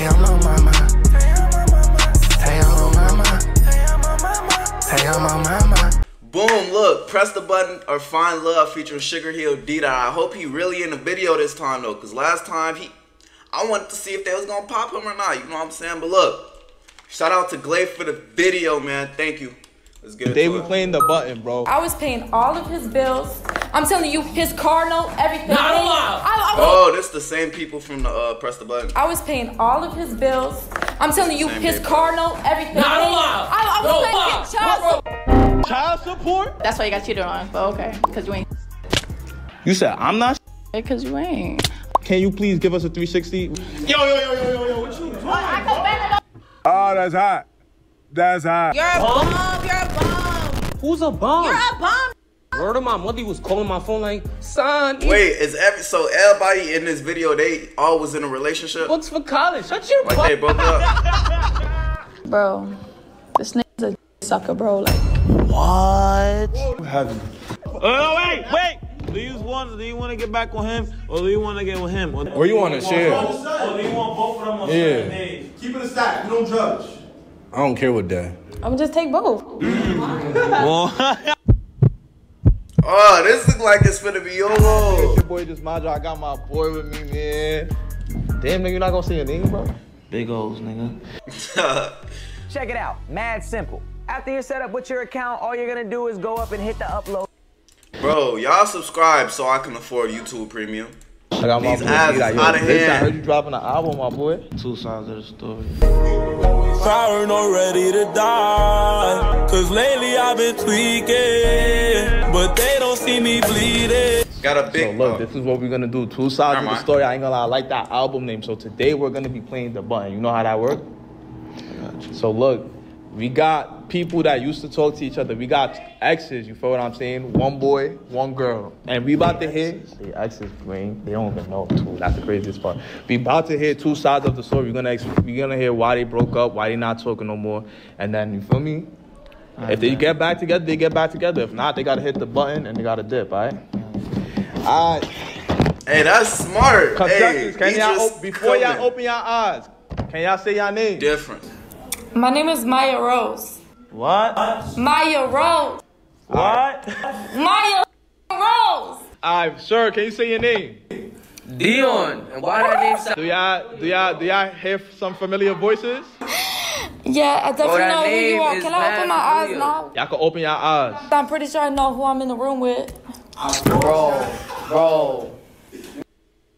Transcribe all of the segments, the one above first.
Tay on my. Tay on my. Tay on my. Boom, look, press the button or find love featuring Sugarhill D. I hope he really in the video this time though, cause last time he I wanted to see if they was gonna pop him or not, you know what I'm saying? But look, shout out to Glay for the video, man. Thank you. Let's get Today into we playing the button, bro. I was paying all of his bills. I'm telling you, his car note, everything. Not allowed. I, I, was, Oh, this the same people from the uh, press the button. I was paying all of his bills. I'm telling you, Same his people. car note, everything. Not allowed. I, I No, was paying child support. Child support? That's why you got cheated on, but okay, because you ain't. You said I'm not. Because you ain't. Can you please give us a 360? Yo, yo, yo, yo, yo, yo, what you doing? Oh, that's hot. That's hot. You're a bum. You're a bum. Who's a bum? You're a bum. Word of my mother was calling my phone like, son, Wait, is every so everybody in this video they all was in a relationship? books for college. Shut your Like they broke up? Bro, this nigga's a sucker, bro. Like, What? Oh, wait, wait. Do you want? Do you want to get back with him, or do you want to get with him? Or, Or you want to share? or do you want both of them on Yeah. Keep it a stack. We don't judge. I don't care what that. I'm gonna just take both. Oh, this look like it's finna be YOLO. Your boy Idris Majo. I got my boy with me, man. Damn, nigga, you not gonna see your name, bro? big O's, nigga. Check it out. Mad simple. After you're set up with your account, all you're gonna do is go up and hit the upload. Bro, y'all subscribe so I can afford YouTube Premium. I got my These boy. ads He like, is yo, outta listen, I heard you dropping an album, my boy. Two sides of the story. Firing ready to die. Cause lately I've been tweaking. But they don't see me bleeding. Got a So big look, uh, this is what we're gonna do. Two sides of the mind. story. I ain't gonna lie, I like that album name. So today we're gonna be playing the button. You know how that works. So look, we got people that used to talk to each other. We got exes. You feel what I'm saying? One boy, one girl, and we about to hear. the exes, Wayne. They don't even know too. That's the craziest part. We about to hear two sides of the story. We're gonna ex- we gonna hear why they broke up, why they not talking no more, and then you feel me? If they get back together, they get back together. If not, they gotta hit the button and they gotta dip. All right. All right. Hey, that's smart. Hey, can y'all just op- before y'all coming. open your eyes, can y'all say y'all name? different. My name is Maya Rose. What? Maya Rose. What? Maya Rose. Alright, sir, can you say your name? Dion. And why that name sound? Do y'all do y'all do y'all hear some familiar voices? Yeah, I definitely that know who you are. Can I open my mad eyes now? Y'all can open your eyes. I'm pretty sure I know who I'm in the room with. Bro, bro.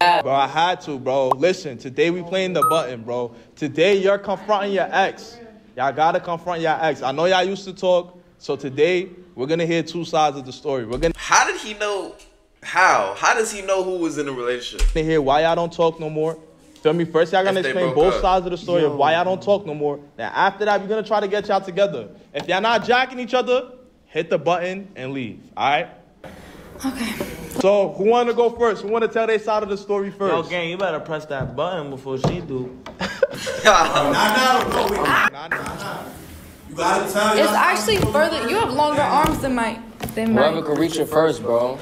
Bro, I had to, bro. Listen, today we playing the button, bro. Today you're confronting your ex. Y'all gotta confront y'all ex. I know y'all used to talk, so today we're gonna hear two sides of the story. We're gonna How did he know? How? How does he know who was in a relationship? hear why y'all don't talk no more. Feel me? First, y'all gonna explain both up. sides of the story of why y'all don't talk no more. Now, after that, we're gonna try to get y'all together. If y'all not jacking each other, hit the button and leave. All right? Okay. So who want to go first? Who want to tell their side of the story first? Yo, first? gang, you better press that button before she do. Nah, nah, no, wait. Nah, nah, nah. You gotta tell It's y'all- actually further. You have longer arms than my than Whoever mine. could reach it first, bro.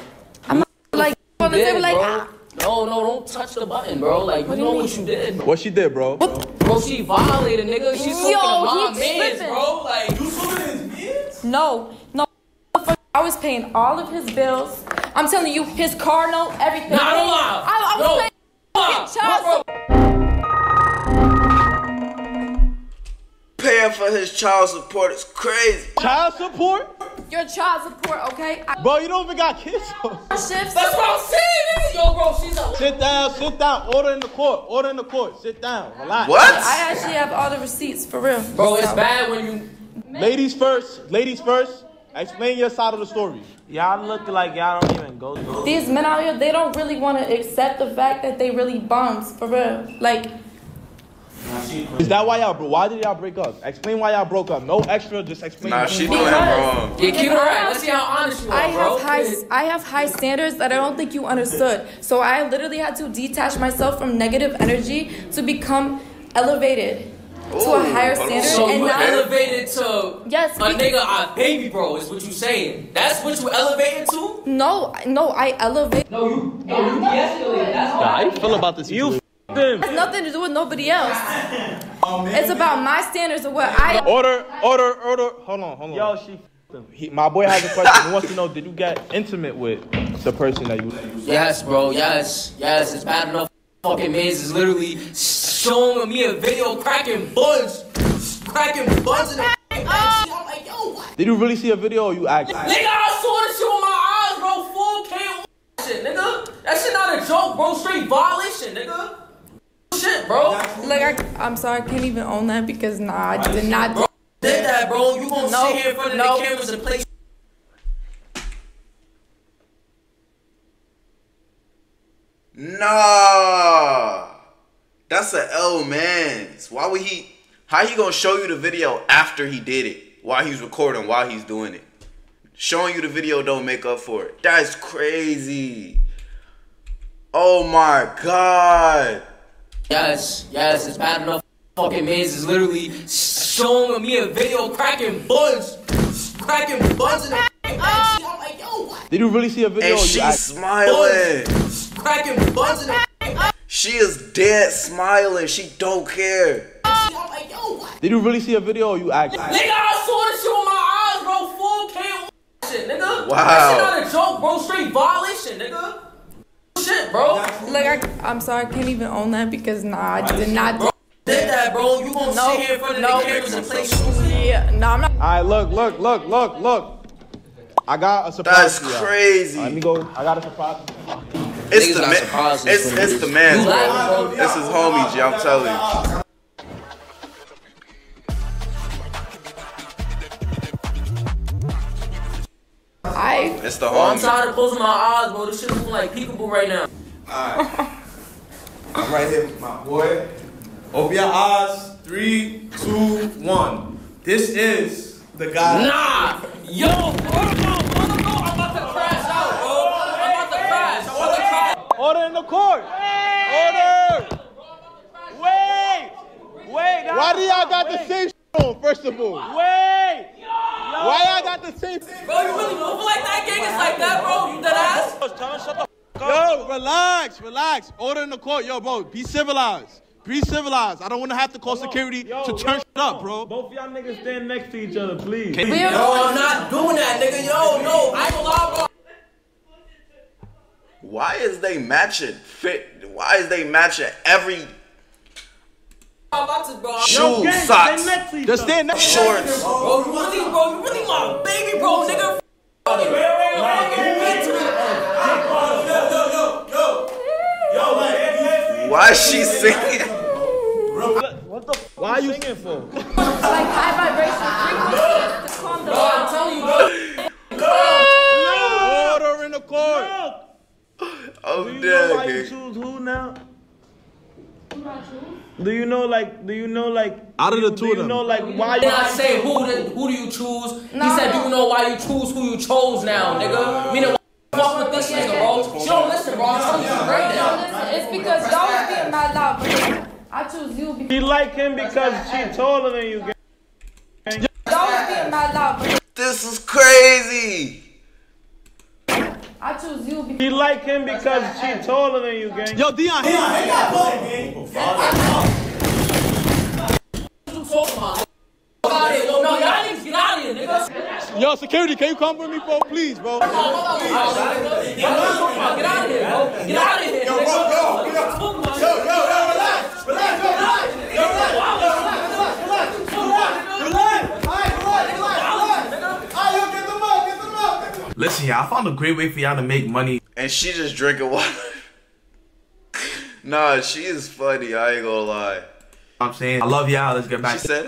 I'm like on the You table, like bro. No, no, don't touch the button, bro. Like, you you know mean? what you did. What she did, bro? Bro, she violated, nigga. She's talking Yo, to my he mans, tripping. bro. Like, You swimming in his mans? no, no. I was paying all of his bills. I'm telling you, his car note, everything. Not allowed. I, I was No. paying child No, support. Paying for his child support is crazy. Child support? Your child support, okay? I Bro, you don't even got kids. shifts. That's what I'm saying. Yo, bro, she's a. sit down, sit down. Order in the court. Order in the court. Sit down. Relax. What? I actually have all the receipts for real. Bro, it's bad when you. Ladies first. Ladies first. Explain your side of the story. Y'all look like y'all don't even go through. These men out here, they don't really want to accept the fact that they really bums for real. Like, Is that why y'all bro? Why did y'all break up? Explain why y'all broke up. No extra. Just explain. Nah, she doing wrong. Yeah, keep it right. Let's see how honest you are, I bro. have high, I have high standards that I don't think you understood. So I literally had to detach myself from negative energy to become elevated to a oh, higher standard. So and you now, elevated to Yes, a we- nigga, a baby bro, is what you saying. That's what you elevating to? no, no, I elevate. No, you, no, you de-escalated. That's how you feel about this? You situation? them. has nothing to do with nobody else. Oh, it's about my standards of what I. Order, order, order. Hold on, hold on. Yo, she He, my boy has a question. He wants to know: Did you get intimate with the person that you? Yes, bro. Yes, yes. It's bad enough. Fucking man's is literally showing me a video cracking buns, cracking buns in the fucking backseat. I'm like, yo, what? Did you really see a video or you act? Nigga, I saw this shit with my eyes, bro. Full K shit, nigga. That shit not a joke, bro. Straight violation, nigga. Shit, bro. Like I, I'm sorry, I can't even own that because nah, I did not. Bro, did that, bro. You gonna No, sit here in front of no. the cameras and play Nah, that's a L man's. Why would he? How he gonna show you the video after he did it? While he's recording, while he's doing it, showing you the video don't make up for it. That's crazy. Oh my god. Yes, yes, it's bad enough. Fucking man's is literally showing me a video cracking buns, cracking buns in the fucking backseat. I'm like, yo, what? Did you really see a video And or you she's act? smiling. Cracking buns in the fucking backseat. She is dead smiling. She don't care. Like. Did you really see a video or you act? Nigga, I saw this shit with my eyes, bro. Full K shit, nigga. Wow. That shit not a joke, bro. Straight violation, nigga. Shit, bro. Like I, I'm sorry, I can't even own that because nah, I did not. Bro, did that, bro. You gonna No, sit here in front of no. the cameras and play stupid. Yeah, no, I'm not. All right, look, look, look, look, look. I got a surprise. That's for y'all. crazy. Let me go. I got a surprise. It's Niggas the got man. surprises It's it's the man, bro. This is homie G. I'm telling you. I. It's the Bro, I'm tired of closing my eyes, bro. This shit looking like peekaboo right now. Alright. I'm right here with my boy. Open your eyes. Three, two, one. This is the guy. Nah, yo, protocol, protocol. I'm about to crash out, bro. I'm about to crash. I'm about to crash. Order in the court. Order. Wait! Wait! Why do y'all got the same shit on? First of all, Wait! why y'all got the same? Bro, you really moving like that, gang? It's like that, bro. You dead ass? Tell shut the f up. Yo, relax, relax. Order in the court, yo, bro. Be civilized. Be civilized. I don't want to have to call security Yo, to yo, turn shit up, bro. Both y'all niggas stand next to each other, please. Yo, I'm not doing that, nigga. Yo, no. I ain't gonna lie, bro. Why is they matching fit? Why is they matching every I'm about to, bro. shoe, gang, socks, stand next to each Just stand next. shorts? Bro, you really, bro, you really my baby, bro, nigga. Why is she singing? What the f Why are you singing for? Like high vibration frequencies to calm the Bro, I'm telling you, bro. No! Order in the court. Oh, Do you know why you dead. choose who now? Do you know like? Do you know like? Out of the do two you of them. you know like why Did you? not say who the, who do you choose. He No. said, do you know why you choose who you chose now, nigga? Meaning, why you fuck with this nigga, bro? She don't listen, bro. I'm telling you right now. Listen, it's because y'all was being my loud. But I choose you because She like him because she taller than you. gang. y'all was being mad loud. But This is crazy. I choose you because. She like him because she taller than you, gang. Yo, Dion, hit What you talking about? Get out of here. Yo, no, y'all niggas get out of here, nigga. Yo, security, can you come with me, bro? Please, bro. Get out of here, bro. Get out of here, nigga. Yo, bro, yo, get up. Yo, yo, yo, relax. Relax, yo, relax. Yo, relax. Relax, relax, relax. Relax. Relax. All right, relax, relax, relax. All right, yo, get them up, get them up. Listen, y'all, I found a great way for y'all to make money. And she just drinking water. nah, she is funny. I ain't gonna lie. I'm saying, I love y'all. Let's get back to said,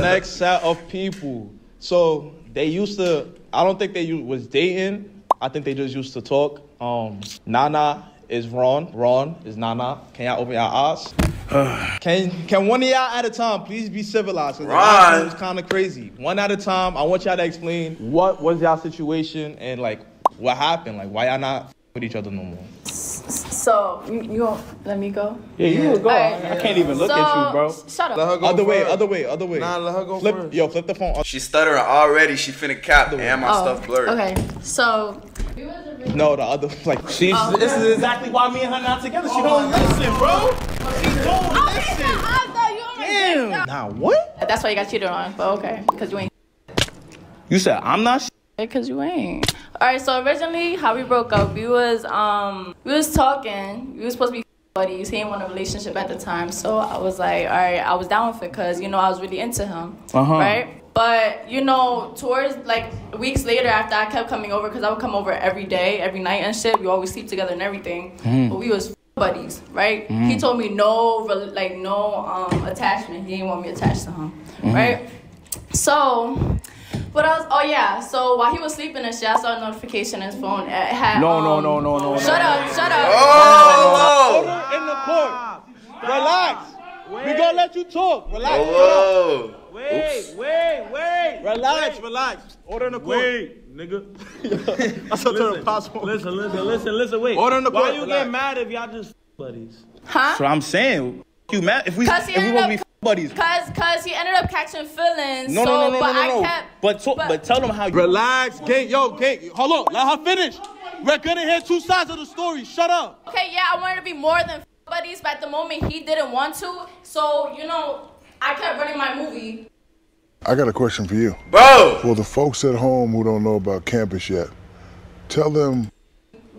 Next set of people. So they used to. I don't think they u- was dating. I think they just used to talk. Um, Nana is Ron. Ron is Nana. Can y'all open your eyes? can can one of y'all at a time please be civilized? 'Cause the last one was kind of crazy. One at a time. I want y'all to explain what was y'all situation and like what happened. Like why y'all not with each other no more? So you, you won't let me go? Yeah, you would go. Alright. I can't even look so, at you, bro. Shut up. Let her go Other way, other way, other way. Nah, let her go flip, first. Yo, flip the phone. she stuttering already. She finna cap and my Oh, stuff blurred. Okay, so We was originally No, the other like She, this is exactly why me and her not together. She don't listen, bro. She don't listen. Damn. Nah, what? That's why you got cheated on, but okay, because you ain't. You said I'm not. Because you ain't. All right. So originally, how we broke up, we was um we was talking. We was supposed to be buddies. He didn't want a relationship at the time, so I was like, all right, I was down with it because you know I was really into him, Uh-huh. right? But you know, towards like weeks later, after I kept coming over, because I would come over every day, every night and shit. We always sleep together and everything. Mhm. But we was buddies, right? Mhm. He told me no, like no um attachment. He didn't want me attached to him, Mhm. right? So, what else? Oh yeah. So while he was sleeping and shit, I saw a notification on his phone. It had No, no, um, no, no, no. Shut up! Shut up! Order in the court. Relax. We gonna let you talk. Relax. Whoa. Wait, wait, wait. Relax, relax. Order in the court. Wait, nigga. I saw to the possible. Listen, listen, listen, listen. Wait. Order in the Why court, you relax. get mad if y'all just buddies? Huh? So I'm saying, you mad if we Cause he if we ended won't up, be buddies? Cause, cause he ended up catching feelings. No, so, no, no, no, but no, I no. kept. But to, but, tell them how you Relax, gang. Yo, gang. Hold on. Let her finish. We're gonna hear two sides of the story. Shut up. Okay, yeah, I wanted to be more than buddies, but at the moment he didn't want to. So you know, I kept running my movie. I got a question for you. Bro! For the folks at home who don't know about campus yet, tell them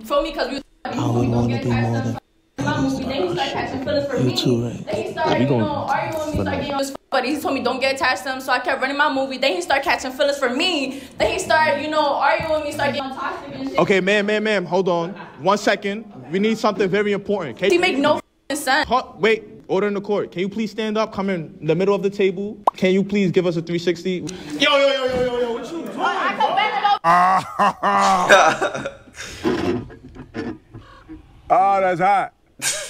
For me, cause we. I would want to be more than My movie, then started catching feelings for me. You too, right? Then he started, We you know, arguing with me, started getting on his but he told me don't get attached to him, so I kept running my movie. Then he started catching feelings for me. Then he started, you know, arguing with me, started getting toxic and shit. Okay, ma'am, ma'am, ma'am. Hold on. One second. We need something very important. Can He make no sense. Huh, Wait. Order in the court. Can you please stand up? Come in the middle of the table. Can you please give us a 360? Yo, yo, yo, yo, yo, yo, what you doing? I could bend it over. Oh, that's hot.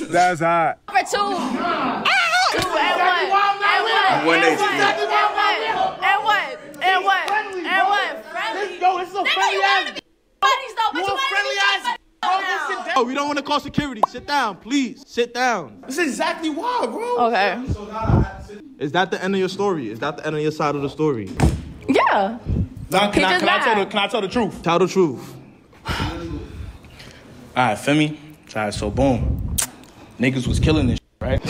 That's hot. For two. Two and what? And what? One And day, what? And what? And what? And what? Friendly. Yo, this is a Nigga, friendly you ass. wanted to buddies though, but you, You a wanted friendly ass. Be Bro, buddies just sit now. down. Oh, we don't want to call security. Sit down, please. Sit down. This is exactly why, bro. Okay. Is that the end of your story? Is that the end of your side of the story? Yeah. Now, can, I, can, I tell the, can I tell the truth? Tell the truth. All right, feel me? All right, so boom. Niggas was killing this, right?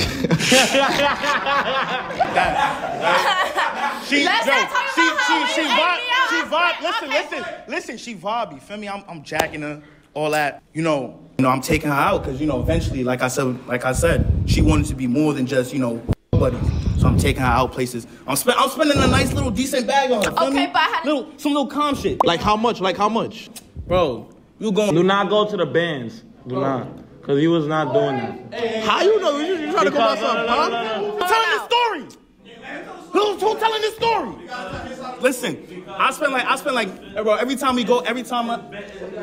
She, Let's yo, not talk she, about how she, she, you vibe, ate me out. she vibe. Listen, Okay. listen, listen. She vibe. You feel me? I'm, I'm jacking her, all that. You know, you know, I'm taking her out because you know, eventually, like I said, like I said, she wanted to be more than just you know, buddies. So I'm taking her out places. I'm, spe- I'm spending a nice little decent bag on her. feel Okay, me? but I had- little, some little calm shit. Like how much? Like how much? Bro, you going? Do not go to the bands. Do not. Because he was not doing that. How you know? You, you trying to come Because- out something, no, no, huh? no, no, no. Who's telling the story? Who's, who's telling the story? Listen, I spend like I spend like eh, bro every time we go every time I,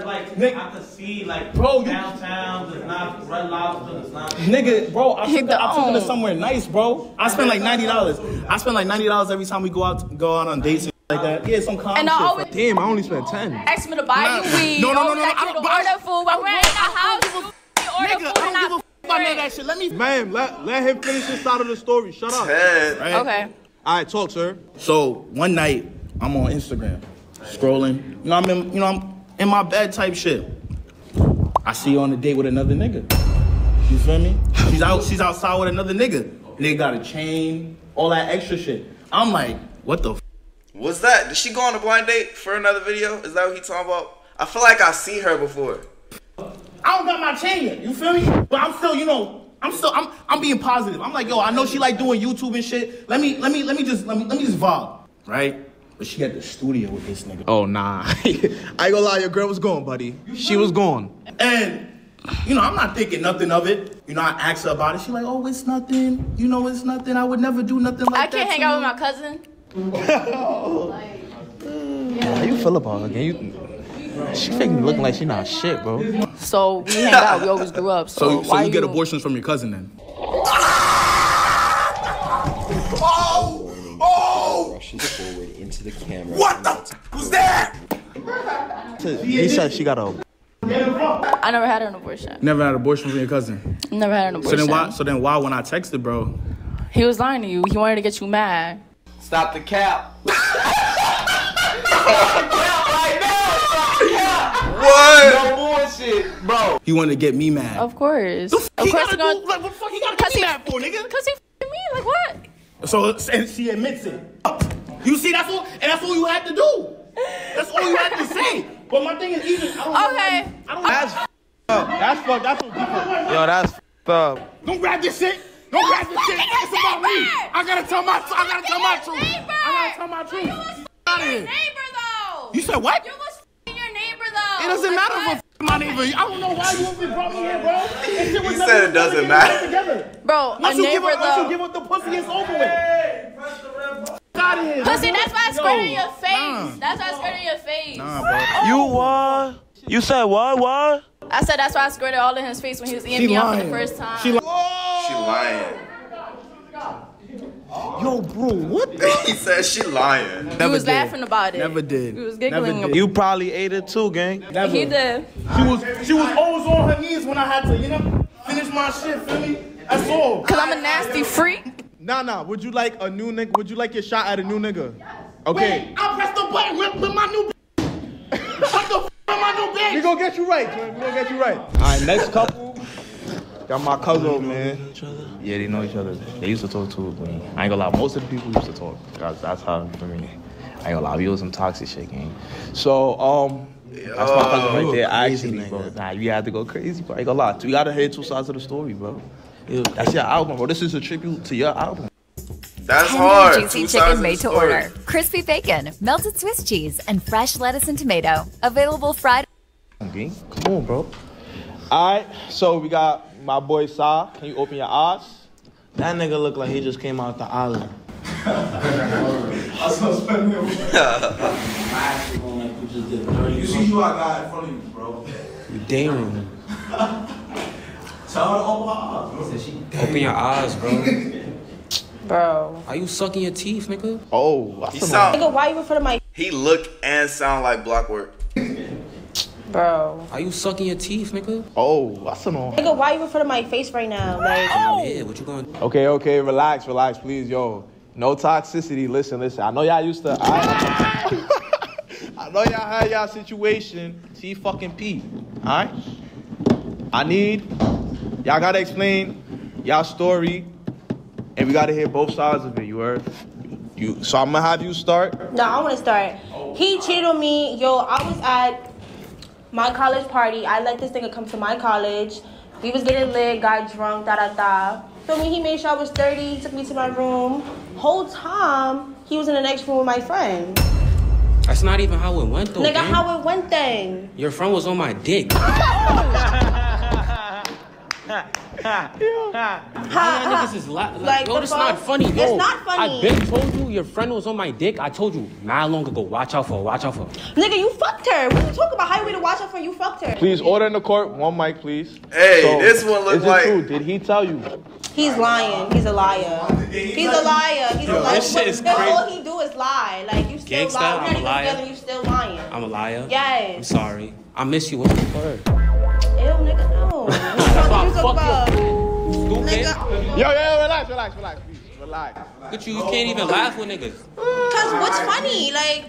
Like, Nick- I can see, like, Bro, you- downtown, it's not Red Lobster, it's not. nigga bro I He took, her, I took her to somewhere nice bro I spend like ninety dollars I spend like ninety dollars every time we go out go out on dates and like that yeah some calm And I shit always Damn, I only spent ten. ask me to buy Nah. you weed. No, no, no, or no, like I you don't- I- order food. When we're in the house, you order nigga food I and don't give a I f- about none of that shit let me Ma'am, let, let him finish his side of the story. Shut up. Ted. Right? Okay. All right, talk, sir. So one night I'm on Instagram, scrolling. You know I'm in, you know I'm in my bed type shit. I see her on a date with another nigga. You feel me? She's out. She's outside with another nigga. Nigga got a chain, all that extra shit. I'm like, what the? F-? What's that? Did she go on a blind date for another video? Is that what he talking about? I feel like I see her before. I don't got my chain yet. You feel me? But I'm still, you know, I'm still, I'm, I'm being positive. I'm like, yo, I know she like doing YouTube and shit. Let me, let me, let me just, let me, let me just vibe, right? But she got the studio with this nigga. Oh nah. I ain't gonna lie, your girl was gone, buddy. She was gone. And you know, I'm not thinking nothing of it. You know, I asked her about it. She like, oh, it's nothing. You know, it's nothing. I would never do nothing like I that. I can't hang to out you." with my cousin. How you feel about her? Can you? She make me looking like she not shit, bro. So we hang out. We always grew up. So, So, so why you get abortions from your cousin then? Oh! Oh! Rushes forward into the camera. What the? Who's that? He said she got a. I never had an abortion. Never had an abortion from your cousin. Never had an abortion. So abortion. then why? So then why? When I texted, bro, He was lying to you. He wanted to get you mad. Stop the cap. What? No bullshit, bro. He wanted to get me mad. Of course. Of he course, gotta gonna, do, like, what the fuck he gotta get me mad for, nigga? Cause he f***ing me, like what? So and she admits it. You see, that's all, and that's all you had to do. That's all you had to say. But my thing is, even I don't know Okay. why- I don't That's f- up. That's fuck. That's what people. Yo, that's f- up. Don't grab this shit. Don't grab this shit. It's about me. I gotta tell my. I gotta tell my truth. I gotta tell my truth. Out of here. Neighbor though. You said what? You was f***ing your neighbor though. It doesn't oh Like, matter what? if I'm my neighbor. I don't know why you even brought me here, bro. This shit was He never said it supposed to doesn't get matter. Together. Bro, Once a you give neighbor up, once you though. give up the pussy, it's over with. Out of. Pussy, that's why I squirted in your face. nah. That's why I squirted in your face. Nah, bro. Oh. You what? You said what? What? I said that's why I squirted all in his face when he was eating me out for the first time. She li- She lying. Oh Yo, bro, what? the? he said she lying. he Never was did. laughing about it. Never did. He was giggling did. about You probably ate it too, gang. Never. He did. She was she was always on her knees when I had to, you know, finish my shit. Feel me? That's all. Cause I'm a nasty freak. Nah, nah. Would you like a new nigga? Would you like your shot at a new nigga? Yes. Okay. Wait, I pressed the button with, with my new. what the f- with my new bitch? We gonna get you right, twin. We gonna get you right. All right, next couple. Got my cousin, man. Yeah, they know each other. They used to talk too. But I ain't gonna lie. Most of the people used to talk. That's, that's how for me. I ain't gonna lie. We was some toxic shit, gang. So, um, that's my cousin right there. I actually, bro. Nah, you had to go crazy, bro. I ain't gonna lie. We gotta hear two sides of the story, bro. That's your album, bro. This is a tribute to your album. That's Tender hard. juicy Two sides chicken of made the to story. order. Crispy bacon, melted Swiss cheese, and fresh lettuce and tomato. Available Friday. Okay, Come on, bro. All right, so we got my boy Sa. Can you open your eyes? That nigga look like he just came out the island. I saw spending. You see who I got in front of you, bro. You daring. Tell her to open her eyes, bro. Open your eyes, bro. Bro. Are you sucking your teeth, nigga? Oh, He sound. Nigga, why you in front of my He look and sound like Blockwork. Bro. Are you sucking your teeth, nigga? Oh, that's an all. nigga? Why you in front of my face right now? Like, Yeah, what you going to do? Okay, okay, relax, relax, please, yo. No toxicity. Listen, listen. I know y'all used to. I, I know y'all had y'all situation. T fucking P. All right. I need y'all gotta explain y'all story, and we gotta hear both sides of it. You heard? You. So I'm gonna have you start. no, I want to start. He cheated on me. Yo, I was at my college party. I let this nigga come to my college. We was getting lit, got drunk, da da da. Feel me? He made sure I was 30, took me to my room. Whole time, he was in the next room with my friend. That's not even how it went, though. Nigga, gang. how it went then? Your friend was on my dick. Ha, Y'all niggas is la- like, Like, yo, this fuck? not funny, It's yo. not funny. I been told you your friend was on my dick. I told you not long ago. Watch out for her. Watch out for her. Nigga, you fucked her. What you talking about? How you way to watch out for you fucked her? Please order in the court. One mic, please. Hey, this one look is like- It true? Did he tell you? He's lying. He's a liar. He's a liar. He's a Yo, liar. this shit is crazy. all he do is lie. Like you still Gangsta, lie. We're I'm not a liar. together. You still lying. I'm a liar. Yes. I'm sorry. I miss you. What's the word? Ew, nigga, no. That's why I you talk about? Stupid. Yo, yo, yo, relax, relax, relax, please, relax. Look at you. You can't even laugh with niggas. Cause what's funny? Like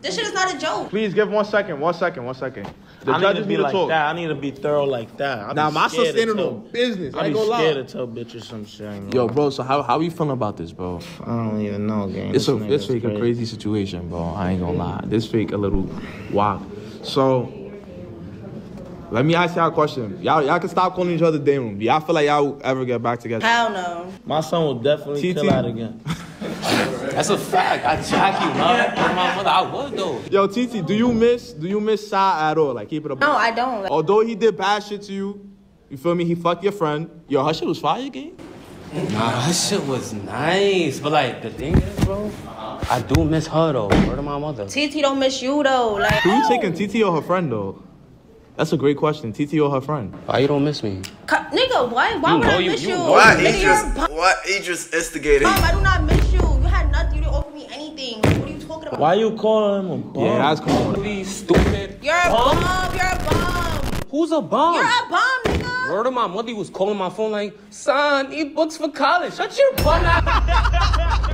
this shit is not a joke. Please give one second, one second, one second. The I need judges to be need like talk. that. I need to be thorough like that. I be Nah, my scared son to standing on business. I I ain't be gonna lie. scared to tell bitches some shit. Yo, bro, so how how you feeling about this, bro? I don't even know, gang. It's a it's nigga's fake a crazy situation, bro. I ain't gonna lie. This fake a little wild. So let me ask y'all a question. Y'all y'all can stop calling each other day room. Y'all feel like y'all will ever get back together? Hell no. My son will definitely TT. kill out again. That's a fact. I jack you, huh? With my mother, I would though. Yo, TT, do you miss do you miss Sa at all? Like keep it up. No, I don't. Like, Although he did bad shit to you, you feel me? He fucked your friend. Yo, her shit was fire, gang. Nah, that shit was nice. But like the thing is, bro, I do miss her though. Word of my mother. TT don't miss you though. Like Who you taking, TT or her friend though? That's a great question. TT or her friend? Why you don't miss me? Ca- nigga, why? Why You would I you- miss you you? know Why Nigga, you're a bum. Idris? Why Idris instigated? Bum, I do not miss you. You had nothing. You didn't offer me anything. What are you talking about? Why you calling him a bum? Yeah, that's cool. Please, stupid. You're a bum. You're a bum. Who's a bum? You're a bum, nigga. Word of my mother he was calling my phone like, son, need books for college. Shut your butt up.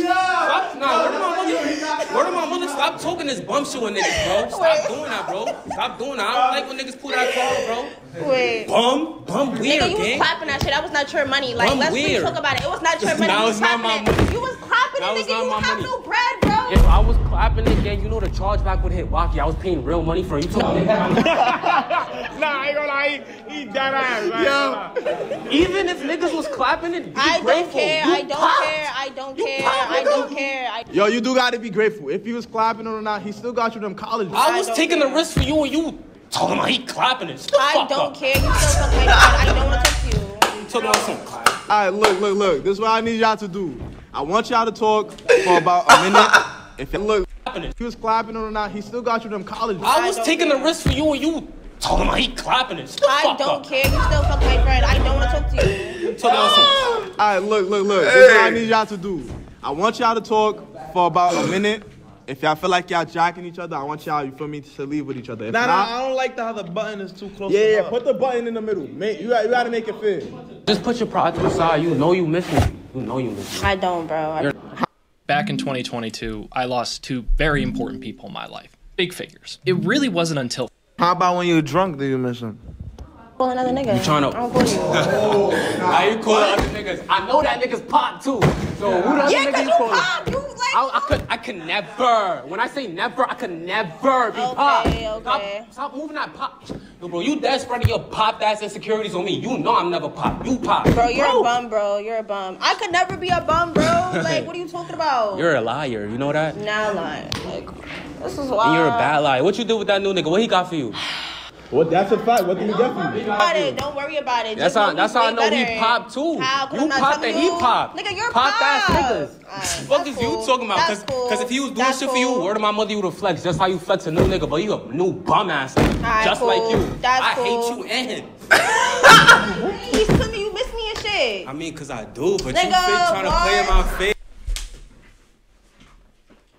Stop, nah, word of my mother. Word of my mother, stop talking this bum shit with niggas, bro. Stop doing that, bro. Stop doing that. I don't like when niggas pull that card, bro. Wait. Bum, bum weird, Nigga, you was clapping that shit. That was not your money. Like, I'm let's really weird. talk about it. It was not your money. Now you was not clapping my it. money. You was clapping That it, was nigga. not You have money. no bread, bro. If I was clapping it, then you know the chargeback would hit Wacky. I was paying real money for it. You talking nah, I ain't gonna lie. He, he dead ass. Right? Even if niggas was clapping it, be I don't care. You I don't popped. care. I don't care. popped, I don't care. I Yo, you do gotta be grateful. If he was clapping or not, he still got you them college. I was taking the risk for you and you talking about he clapping it. Shut the I fuck don't up. care. You still talk like that. I don't want to talk to you. You talking about some clap. All right, look, look, look. This is what I need y'all to do. I want y'all to talk for about a minute. If you look, if he was clapping or not, he still got you them college. I was taking the risk for you and you talking about he clapping it. Shut I don't up. care. You still fuck my friend. I don't want to talk to you. You talking about some All right, look, look, look. This is what I need y'all to do. I want y'all to talk for about a minute. If y'all feel like y'all jacking each other, I want y'all, you feel me, to leave with each other. If Nah, not, nah, I don't like the how the button is too close. yeah, to yeah, her. put the button in the middle. Make, you, got- you gotta make it fair. Just put your pride to the side. You know you miss me. You know you miss me. I don't, bro. I- Back in 2022, I lost two very important people in my life. Big figures. It really wasn't until How about when you're drunk do you miss him? Call another nigga. You tryna- I don't call you. Now you call other niggas. I know that niggas pop too. So who the other Yeah, nigga cause you you calling? pop. You like. I, I could I could never. When I say never, I could never be Okay, pop. okay. Stop, stop moving that pop. Yo, bro, you dead spreading your pop ass insecurities on me. You know I'm never pop. You pop. Bro, you're a bum, bro. You're a bum. I could never be a bum, bro. Like, what are you talking about? You're a liar. You know that? Now lying. Like, this is And wild. you're a bad liar. What you do with that new nigga? What he got for you? What? That's a fact. What did he get for you? about it. Don't worry about it. That's Just how that's how I way know he better. pop too. How? 'Cause You I'm not pop telling and he you. pop. Nigga, you're pop ass pop. niggas. Fuck is you talking about? Cause, That's cool. 'cause if he was doing That's shit for you, word of my mother, you would flex just how you flex a new nigga, but you a new bum ass nigga. Alright, just cool. like you. That's I cool. hate you and him. He's telling me you miss me and shit. I mean, cause I do, but you Nigga, fit trying to play in my face.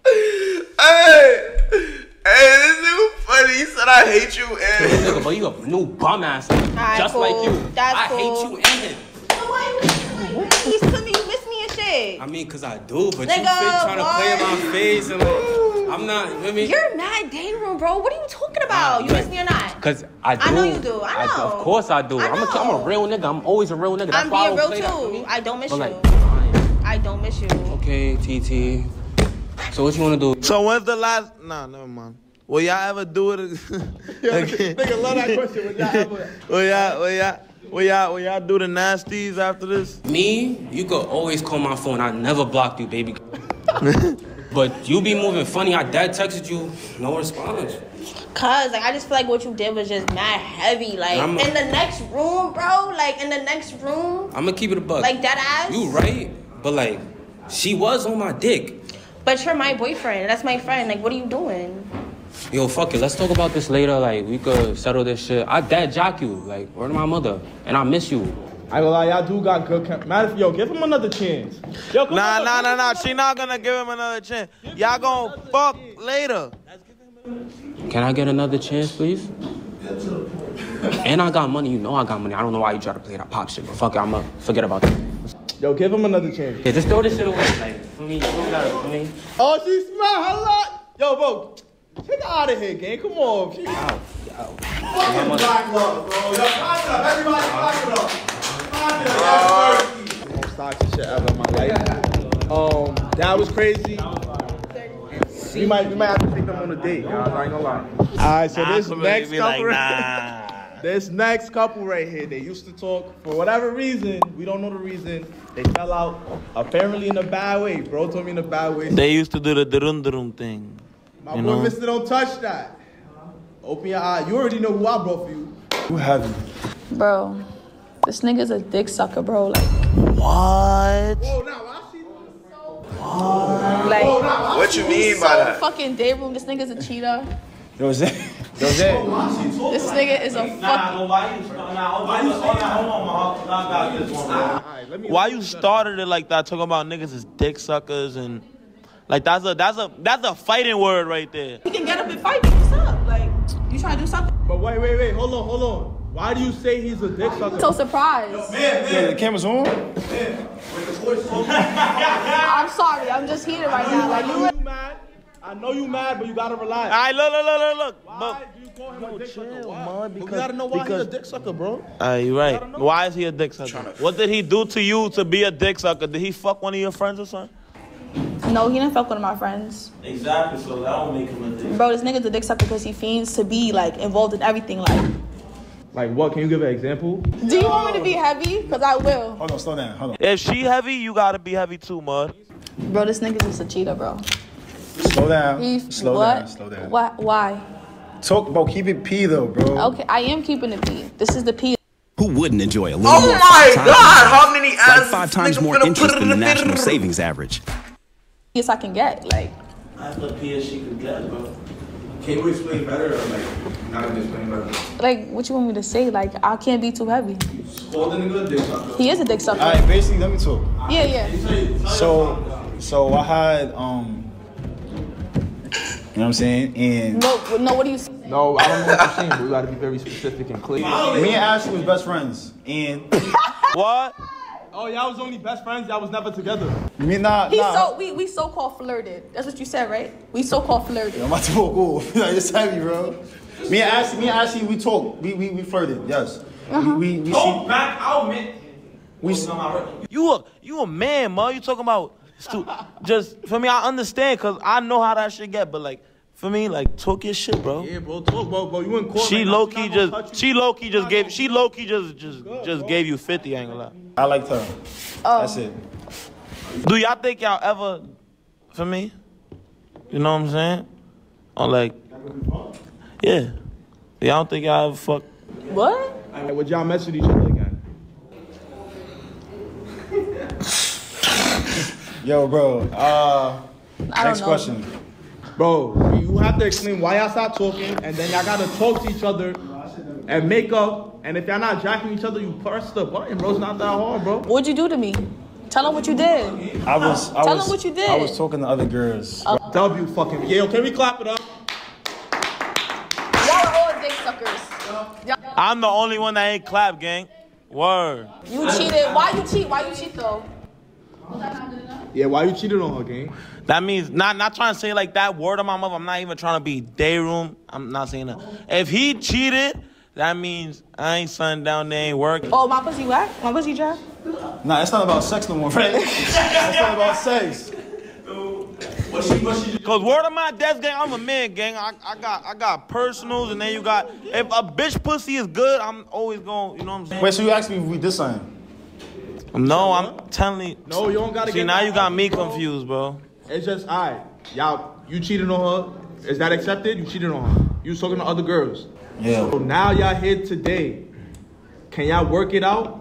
Hey, hey, this nigga funny. He said I hate you and. nigga, but you a new bum ass nigga. Just cool. like you. That's I cool. hate you and him. He's telling me you miss me and shit. I mean, cause I do, but you Nigga, fit trying to play in my what? face and like, I'm not. You know what I mean? You're mad day room, bro. What are you talking about? Nah, you miss me or not? Cause I do. I know you do. I know. of course I do. I I'm, a, I'm a real nigga. I'm always a real nigga. That's I'm why being real play that for too. I don't miss But you. like, I don't miss you. okay, TT. So what you wanna do? So when's the last? Nah, never mind. Will y'all ever do it again? Nigga, love that question. Would y'all ever? Will y'all, will y'all, will y'all, will y'all do the nasties after this? Me, you could always call my phone. I never blocked you, baby. but you be moving funny. I dad texted you, no response. Cause like I just feel like what you did was just mad heavy. Like I'm- in the next room, bro. Like in the next room, I'm gonna keep it a buck. like that ass. You right, but like, she was on my dick. But you're my boyfriend. That's my friend. Like what are you doing? Yo, fuck it. Let's talk about this later. Like, we could settle this shit. I dad jock you. Like, where to my mother? And I miss you. I ain't gonna lie, y'all do got good. Chem- Matter of yo, give him another chance. Yo, come Nah, on, nah, nah, nah. She not gonna give him another chance. Y'all gonna fuck later. Can I get another chance, please? And I got money. You know I got money. I don't know why you try to play that pop shit, but fuck it. I'ma forget about that. Yo, give him another chance. Yeah, just throw this shit away. Like, for me, for me, for me. Oh, she smell her lot. Yo, bro, get out of here, gang. Come on. She... Fucking black love, bro. Yo, clap it up. Everybody clap it up. Clap it up. Most toxic shit ever in my life. Um, that was crazy. We might, we might have to take them on a date, guys. I ain't gonna lie. All right, so Nah, this next be like, couple, this next couple right here, they used to talk for whatever reason. We don't know the reason. They fell out. Apparently in a bad way. Bro told me in a bad way. They used to do the drum drum thing. My you boy, know? Mister, don't touch that. Open your eye. You already know who I brought for you. Who have you? Bro, this nigga's a dick sucker, bro. Like, What? What? like. What you mean so by that? Fucking day room. This nigga's a cheater. Yo, Zay. Yo, Zay. This nigga is a fucking. why you why you hold on, hold on, my I this one. Why you started it like that? Talking about niggas as dick suckers and like that's a that's a that's a fighting word right there. We can get up and fight. What's up? Like, you trying to do something? But wait, wait, wait. Hold on, hold on. Why do you say he's a dick sucker? So surprised. Yeah, the camera's on. With the I'm sorry. I'm just heated right now. Like you. you mad. I know you mad, but you gotta relax. All right, look, look, look, look, look. Why do you call him a dick sucker? Why? man, But we because- gotta know why because- he's a dick sucker, bro. Are you right? Why is he a dick sucker? What did he do to you to be a dick sucker? Did he fuck one of your friends or something? No, he didn't fuck one of my friends. Exactly. So that don't make him a dick. Bro, this nigga's a dick sucker because he fiends to be like involved in everything. Like, Like what? Can you give an example? do you want me to be heavy? Cause I will. Hold on, slow down. Hold on. If she heavy, you gotta be heavy too, mud. Bro, this nigga's just a cheater, bro. Slow down. He slow what? down. Slow down. Why? Why? Talk, bro. Keep it P though, bro. Okay, I am keeping it P. This is the P. Who wouldn't enjoy a little Oh more my God, times? how many Like five times nigga more finna interest than the in the national savings average. Yes, I can get. Like, That's the PS she could get, bro. Can you explain better or like not gonna explain better? like what you want me to say? Like, I can't be too heavy. Call the nigga dick sucker. He is a dick sucker. All right, basically, let me talk. Yeah, yeah. So, so I had um, you know what I'm saying, and No, no. What do you? s- No, I don't know what you're saying, but we gotta be very specific and clear. me and Ashley was best friends, and What? Oh, y'all was only best friends. Y'all was never together. me nah, He nah. so we we so called flirted. That's what you said, right? We so called flirted. I'm about to walk off. like, it's heavy, bro. Me and Ashley, me and Ashley, we talked. We we, we flirted. Yes. Uh-huh. We we, we Don't see. back out, man. We You a you a man, man. You talking about stu- just for me? I understand because I know how that shit get, but like for me, like talk your shit, bro. Yeah, bro. Talk, bro. Bro, you in court. She right now. low She key just touch she you. low key just gave she low key just just just gave you fifty. I ain't gonna lie. I liked her. Oh. That's it. Do y'all think y'all ever for me? You know what I'm saying? Or like, yeah. Y'all don't think y'all ever fuck? What? Like, would y'all mess with each other again? Yo, bro. Uh, I don't next know. question. Bro, you have to explain why y'all start talking, and then y'all gotta talk to each other and make up. And if y'all not jacking each other, you press the button, bro. It's not that hard, bro. What'd you do to me? Tell them what you did. I was. I Tell was, him what you did. I was talking to other girls. W fucking yeah. Can we clap it up? Y'all are all dick suckers. I'm the only one that ain't clap, gang. Word. You cheated. Why you cheat? Why you cheat though? Yeah, why you cheated on her, gang? That means not not trying to say like that word of my mother. I'm not even trying to be day room. I'm not saying that. If he cheated, that means I ain't son down there ain't working. Oh, my pussy whack? My pussy dry? Nah, it's not about sex no more, right? it's not about sex. Cause word of my desk, gang, I'm a man, gang. I, I got I got personals, and then you got if a bitch pussy is good, I'm always going. You know what I'm saying? Wait, so you asked me if we did something? No, I'm telling you. No, you don't gotta See get now you got me bro. confused, bro. It's just alright. Y'all, you cheated on her. Is that accepted? You cheated on her. You was talking to other girls. Yeah. So now y'all here today. Can y'all work it out?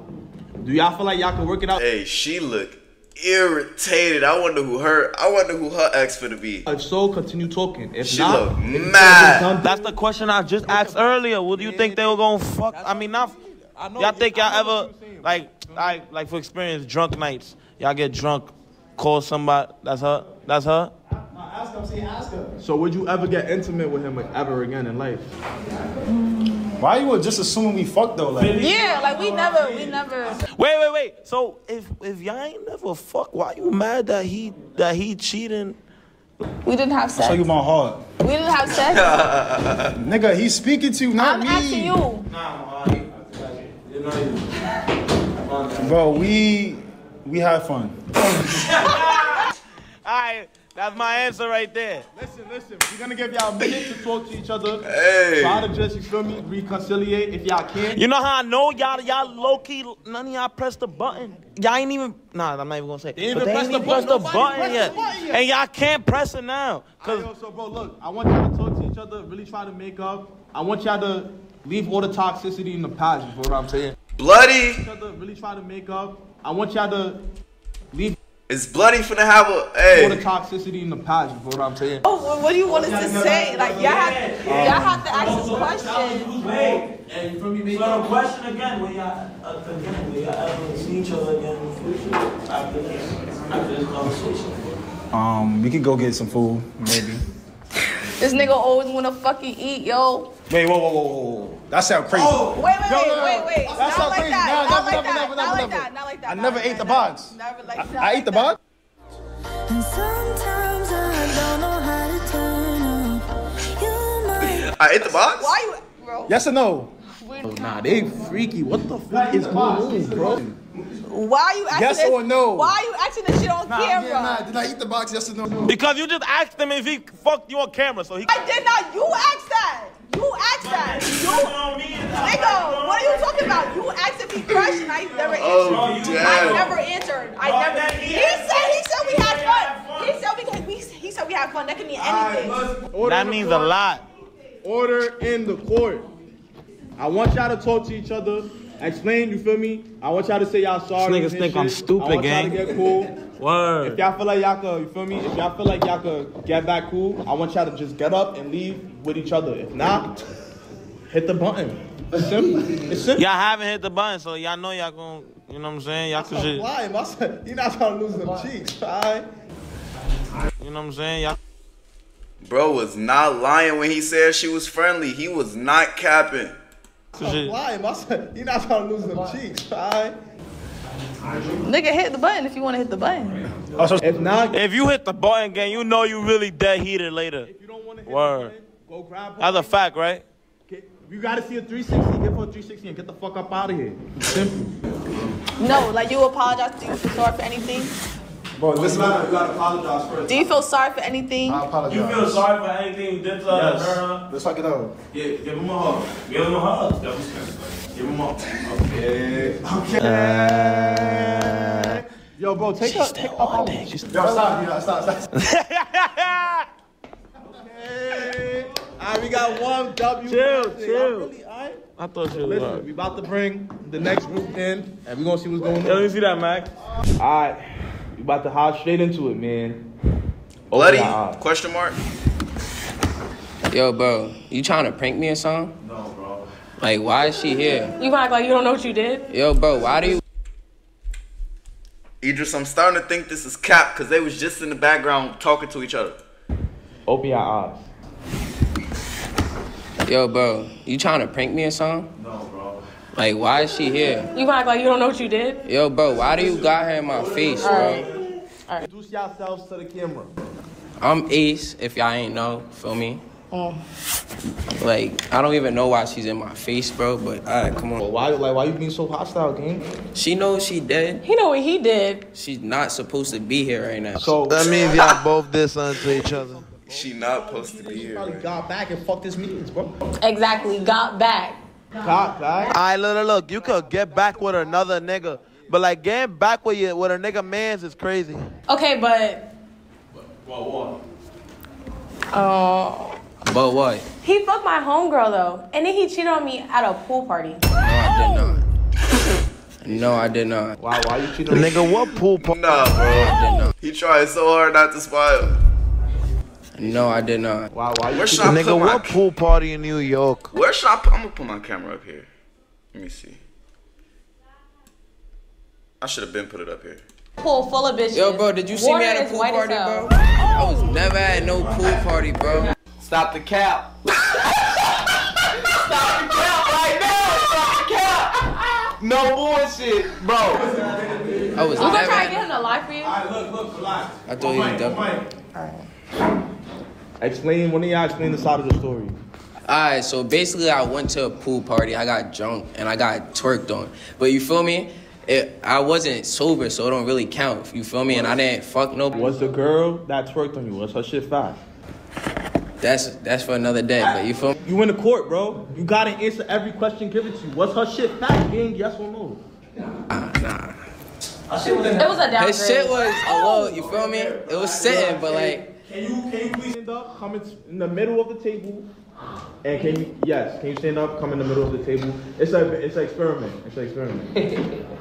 Do y'all feel like y'all can work it out? Hey, she look irritated. I wonder who her. I wonder who her ex finna be. If so, continue talking. If She not, look mad. That's the question I just asked earlier. What do you think they were gonna fuck? I mean, not. Y'all think y'all ever like like like for experience drunk nights? Y'all get drunk, call somebody. That's her. That's her. Ask her, I'm ask her. So would you ever get intimate with him ever again in life? Why you were just assuming we fucked though? Like, Yeah, like we never, we never. Wait, wait, wait. So if if y'all ain't never fuck, why you mad that he that he cheating? We didn't have sex. I'll show you my heart. We didn't have sex. Nigga, he's speaking to you, not I'm me. asking you. Bro, we we had fun. Alright, that's my answer right there. Listen, listen. We're gonna give y'all a minute to talk to each other. Hey. Try to just, you feel me, reconciliate if y'all can. You know how I know y'all y'all low key none of y'all press the button. Y'all ain't even nah. I'm not even gonna say. They ain't but even they press ain't the even press button. the Nobody button pressed yet. the button yet. and y'all can't press it now. Cause Yo, so bro, look, I want y'all to talk to each other, really try to make up. I want y'all to leave all the toxicity in the past, you feel what I'm saying? Bloody. Each really try to make up. I want y'all to leave Is Bloody finna have a all the toxicity in the past, you feel what I'm saying? Oh, what- what do you want us to say? Like y'all have, y'all have to ask this question. Wait, and from me, so the question again, will y'all uh, again, will y'all ever see each other again in the future after this after this conversation? Um, we could go get some food, maybe. This nigga always wanna fucking eat, yo. Wait, whoa, whoa, whoa, whoa, whoa. That sound crazy. Oh, wait, wait, wait, wait, wait. That Not sound like crazy. that. No, Not never, like never, that. never, Not never, like never. that. Not like that. I never like ate the box. Never like I, that. I ate the box. And sometimes I don't know how to turn up. You might. I ate the box. Why you, bro? Yes or no? Oh, nah, they freaky. What the fuck is going on, bro? Why are you asking Yes this? or no? Why are you asking this shit on camera? Did I eat the box? Yes or no? Because you just asked him if he fucked you on camera, so he. I did not. You asked that. Never answered. Oh, I never answered. I never. He said. He said we had fun. He said we. could- we he said we had fun. That could mean anything. That means a lot. Order in the court. I want y'all to talk to each other. Explain, you feel me? I want y'all to say y'all sorry. niggas and think I'm shit. stupid, I want gang. y'all to get cool. Word. If y'all feel like y'all could, you feel me? If y'all feel like y'all could get back cool, I want y'all to just get up and leave with each other. If not, hit the button. It's simple. It's simple. Y'all haven't hit the button, so y'all know y'all gonna, you know what I'm saying? Y'all Stop could just, lying, my. You're not trying to lose them cheeks, alright? you know what I'm saying? Y'all. Bro was not lying when he said she was friendly. He was not capping. Stop lying, my son. You're not trying to lose them cheeks, alright? Nigga, hit the button if you want to hit the button. Oh, if not, if you hit the button, gang, you know you really dead heated later. If you don't want to hit Word. Go grab That's a fact, right? You gotta see a 360, Get for a 360 and get the fuck up out of here. Simple. No, like you apologize. Do you feel sorry for anything? Bro, listen, you gotta, you gotta apologize first. Do you feel sorry for anything? I apologize. You feel sorry for anything you did to uh, Yes. her? Let's fuck it up. Yeah, give him a hug. Give him a hug. Give him a hug. Okay. Okay. Yo, bro, take her, take her home. Yo, stop, yo, stop, stop. okay. All right, we got one W. Chill, birthday. chill. Really, all right? I thought you was Listen, right. we about to bring the next group in, and we gonna see what's going on. Let me see that, Mac. All right, we about to hop straight into it, man. Bloody? Open. Question mark. Yo, bro, you trying to prank me or something? No, bro. Like, why is she here? You act like you don't know what you did. Yo, bro, why do you? Idris, I'm starting to think this is cap because they was just in the background talking to each other. Open your eyes. Yo, bro, you trying to prank me or something? No, bro. Like, why is she here? You act like you don't know what you did. Yo, bro, why do you got her in my face, bro? Introduce yourselves to the camera. I'm Ace, if y'all ain't know, feel me? Oh. Like, I don't even know why she's in my face, bro, but alright, come on. Why, like, why you being so hostile, gang? She knows she dead. He know what he did. She's not supposed to be here right now. So That means y'all both did something to each other. She not supposed to be She here. probably right? got back and fucked his meetings, bro. Exactly. Got back. Got back. Alright, look, look, look. You could get back with another nigga, but like getting back with you with a nigga man's is crazy. Okay, but What? What? uh, But what? he fucked my homegirl though, and then he cheated on me at a pool party. No, I did not. No, I did not. Why, why you cheating? Nigga, what pool party? Nah, bro. He tried so hard not to smile. No, I did not. Why, why you Where should I Nigga, put my? what pool party in New York? Where should I put? I'm gonna put my camera up here. Let me see. I should have been put it up here. Pool full of bitches. Yo, bro, did you see me at a pool party, hell. bro? I was never at no pool party, bro. Stop the cap. Stop the cap right now. Stop the cap. No bullshit, bro. I was You gonna try to at get him to lie for you? Look, look, relax. I thought he was dumb. Explain, one of y'all explain the side of the story. Alright, so basically I went to a pool party, I got drunk and I got twerked on. But you feel me? It, I wasn't sober, so it don't really count. You feel me? And I didn't fuck no. Was the girl that twerked on you, was her shit fast? That's that's for another day. But you feel me? You in the court, bro. You gotta answer every question given to you. Was her shit fast, gang? Yes or no? Nah, nah. It was a downgrade. His shit was a little. You feel me? It was sitting, but like Can you can you please stand up, come in, in the middle of the table, and can you yes, can you stand up, come in the middle of the table? It's a it's an experiment. It's an experiment.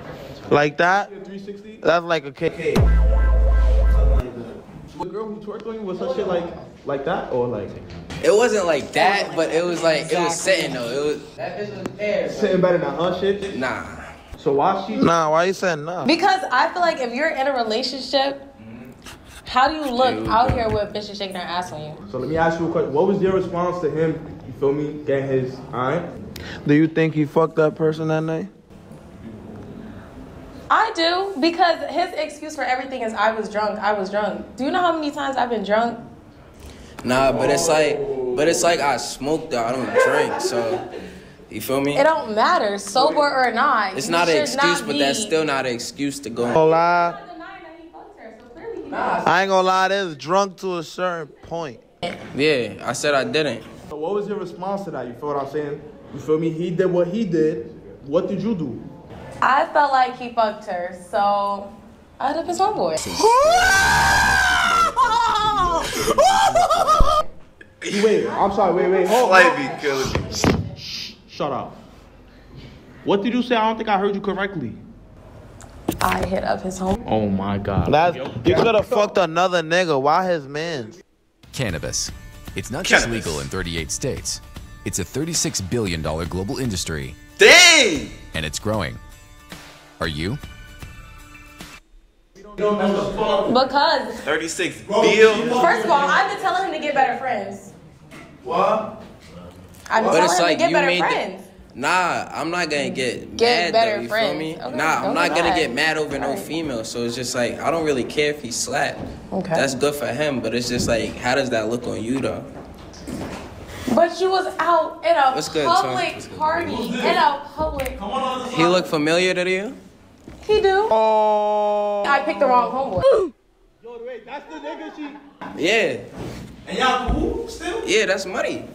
Like that? 360. That's like a cake. The girl who twerked on you was her shit like like that or like it wasn't like that, but it was like it was sitting though. It was that bitch was there. sitting better than her shit? Nah. So why she? Nah, why you saying nah? Because I feel like if you're in a relationship, how do you look Dude. out here with bitches shaking their ass on you? So let me ask you a question. What was your response to him you feel me, get his, alright? Do you think he fucked that person that night? I do because his excuse for everything is I was drunk. I was drunk. Do you know how many times I've been drunk? Nah, but it's like, but it's like I smoke though. I don't drink, so you feel me? It don't matter, sober or not. It's You not an excuse, not but that's still not an excuse to go. Gonna lie. I ain't gonna lie, there's drunk to a certain point. Yeah, I said I didn't. So what was your response to that? You feel what I'm saying? You feel me? He did what he did. What did you do? I felt like he fucked her, so I hit up his homeboy. Wait, I'm sorry. Wait, wait. Hold Slight on. be killing me. Shut up. What did you say? I don't think I heard you correctly. I hit up his home. Oh my god. That's, you could have fucked another nigga. Why his man? Cannabis. It's not just legal in 38 states. It's a $36 billion global industry. Dang! And it's growing. Are you? Because 36 bill. first of all, I've been telling him to get better friends. What? I've been But it's telling him like to get better made the- friends. Nah, I'm not gonna get, Get mad better though. You friends. feel me? Okay, nah, I'm don't not gonna get mad over no female. So it's just like I don't really care if he slapped. Okay. That's good for him, but it's just like, how does that look on you though? But you was out in a What's good, public What's good? party. In a public. He look familiar to you? He do. Oh. I picked the wrong homeboy. Yo, wait, that's the nigga she. Yeah. And y'all cool still? Yeah, that's money.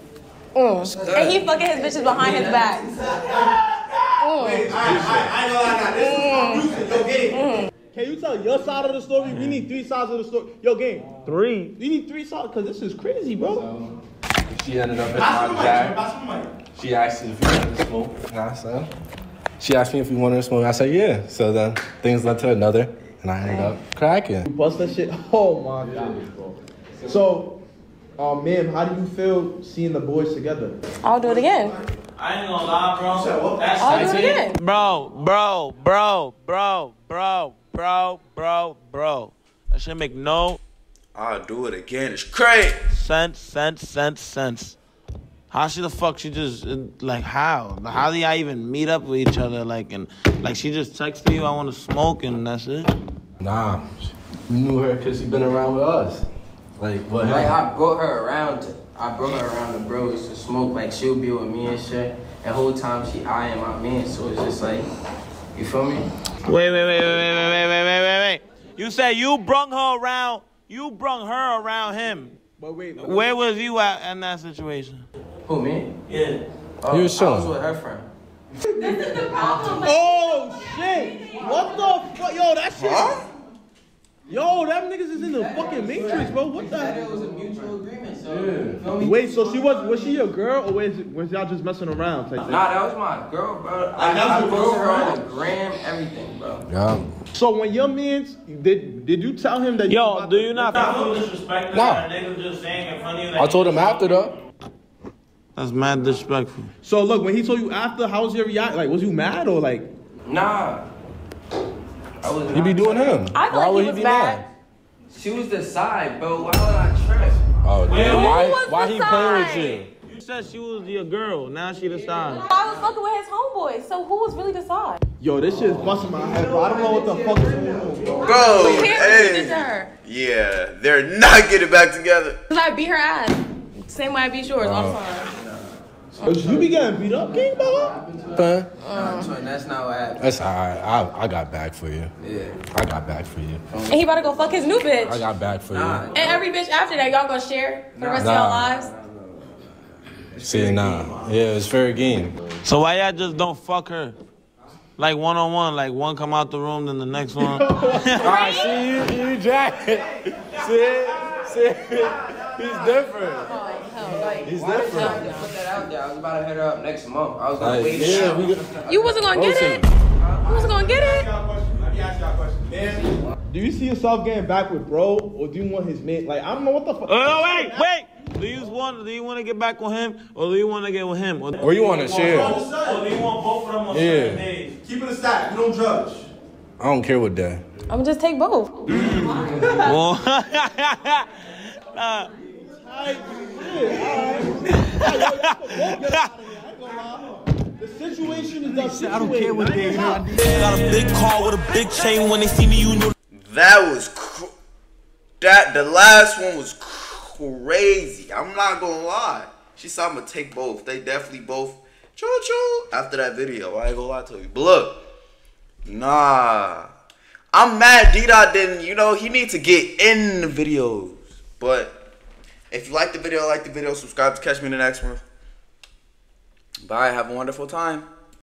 Mm. And he fucking his bitches behind his back. Mm. Wait, I, I, I know I got this. I'm losing. Yo, game. Can you tell your side of the story? We need three sides of the story. Yo, game. Three. You need three sides because this is crazy, bro. She ended up Pass at the my mic, jack. pass the mic. She asked if we wanted to smoke, and I said. She asked me if we wanted to smoke. I said yeah. So then things led to another, and I ended up cracking. Bust that shit. Oh my god. So, um, ma'am, how do you feel seeing the boys together? I'll do it again. I ain't gonna lie, bro. That's I'll do it again. Bro, bro, bro, bro, bro, bro, bro, bro. That should make no I'll do it again. It's crazy. sense, sense, sense, sense. How she the fuck she just uh, like how? How do y'all even meet up with each other? Like and like she just texted you, I want to smoke, and that's it. Nah, we knew her because she been around with us. Like what? Like happened? I brought her around. To, I brought her around the bros to smoke. Like she'll be with me and shit. And whole time she eyeing my man. So it's just like, you feel me? Wait, wait, wait, wait, wait, wait, wait, wait, wait, wait, wait. You said you brung her around. You brung her around him. But wait, Where was you at in that situation? Who me? Yeah. Oh, He was I was chilling. with her friend. Oh shit! What the fuck? Yo, that shit. Yo, them niggas is in the fucking matrix, bro. What the? It was a mutual agreement. So you feel me? Wait, so she was was she your girl or was was y'all just messing around? Type thing? Nah, that was my girl, bro. I, that was I your posted her on girlfriend? the gram, everything, bro. Yeah. So when your man's did did you tell him that? you Yo, do you not? Not feel disrespected. Nah. Nah. Nigga just saying in front of you. I told him after though. That's mad disrespectful. So look, when he told you after, how was your reaction? Like, was you mad or like? Nah. I was He be doing him. I thought Why he would he was be bad. mad? She was the side, bro. Why would I trip? Oh, damn. Who Why? was Why the he playing with side? you? You said she was your girl. Now she decided. I was fucking with his homeboy. So who was really the side? Yo, this shit is busting my head, bro. I don't know what the fuck is going on, bro. Bro, Who cares what you did hey. to her? Yeah, they're not getting back together. Cause I beat her ass. Same way I beat yours all the time. Oh, Yo, You be getting beat up, King, bro? Huh? Nah, that's not what happened. That's alright. I I got back for you. Yeah. I got back for you. And he about to go fuck his new bitch. I got back for Nah. you. And every bitch after that, y'all gonna share for the rest of Nah. y'all lives. See, nah. Yeah, it's fair game. So why y'all just don't fuck her? Like one on one, like one come out the room, then the next one. Alright, see you, you Jack. see, see, he's different. Oh, he's different. You put that out there? I was about to hit her up next month. I was gonna Like, wait. it yeah, out. got- You wasn't gonna get it. You wasn't gonna get it. Let me ask y'all a question. Man, Do you see yourself getting back with bro, or do you want his mate? Like, I don't know what the fuck. Oh wait, wait. Do you want? Do you want to get back with him, or do you want to get with him? Or, Or you want to share? Oh, do you want both of them on Yeah. certain days? keep it a stack. We don't judge. I don't care what that. I'm gonna just take both. Well, nah. The situation is the I don't care what they Got a big car with a big chain. When they see me, you know. That was cr- that. The last one was crazy. I'm not gonna lie. She said I'm gonna take both. They definitely both. Choo choo. After that video, I ain't gonna lie to you. But look, nah. I'm mad Ddot didn't. You know he needs to get in the videos. But if you like the video, like the video, subscribe to catch me in the next one. Bye. Have a wonderful time.